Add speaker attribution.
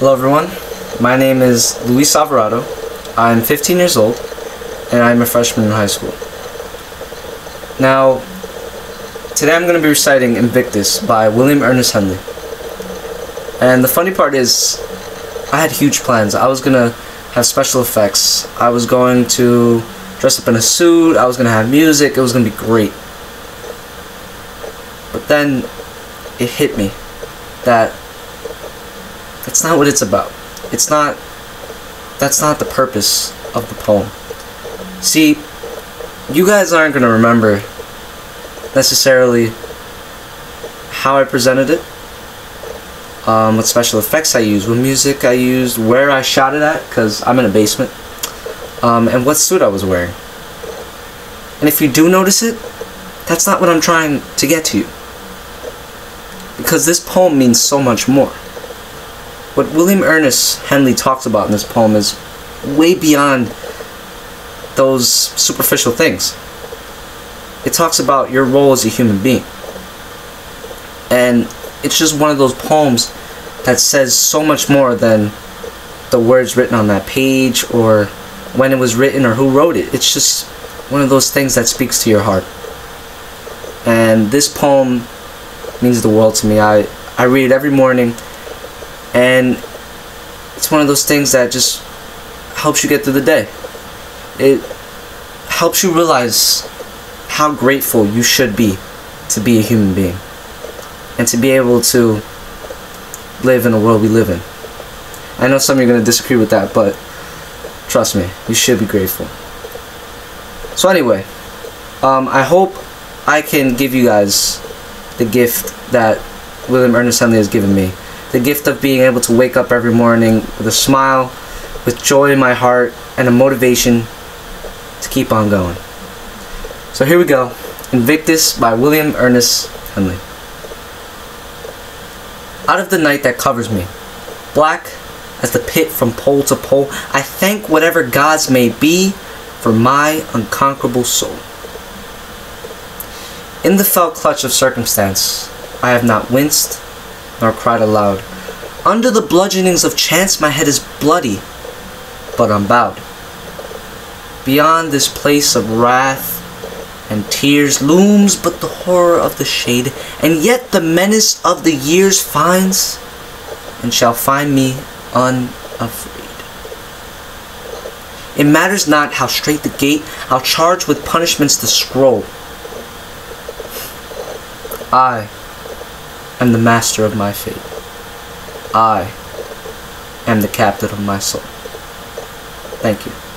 Speaker 1: Hello everyone, my name is Luis Alvarado. I'm 15 years old and I'm a freshman in high school. Now, today I'm going to be reciting Invictus by William Ernest Henley. And the funny part is, I had huge plans. I was going to have special effects. I was going to dress up in a suit. I was going to have music. It was going to be great. But then it hit me that that's not what it's about. It's not that's not the purpose of the poem. See, you guys aren't going to remember necessarily how I presented it, um, what special effects I used, what music I used, where I shot it at, because I'm in a basement, um, and what suit I was wearing. And if you do notice it, that's not what I'm trying to get to you. Because this poem means so much more. What William Ernest Henley talks about in this poem is way beyond those superficial things. It talks about your role as a human being. And it's just one of those poems that says so much more than the words written on that page or when it was written or who wrote it. It's just one of those things that speaks to your heart. And this poem means the world to me. I, I read it every morning and it's one of those things that just helps you get through the day. It helps you realize how grateful you should be to be a human being and to be able to live in the world we live in. I know some of you are going to disagree with that, but trust me, you should be grateful. So anyway, um, I hope I can give you guys the gift that William Ernest Henley has given me the gift of being able to wake up every morning with a smile, with joy in my heart, and a motivation to keep on going. So here we go Invictus by William Ernest Henley. Out of the night that covers me, black as the pit from pole to pole, I thank whatever gods may be for my unconquerable soul. In the fell clutch of circumstance, I have not winced nor cried aloud. Under the bludgeonings of chance my head is bloody, but unbowed. Beyond this place of wrath and tears looms but the horror of the shade, and yet the menace of the years finds and shall find me unafraid. It matters not how straight the gate, how charged with punishments the scroll. I am the master of my fate. I am the captain of my soul. Thank you.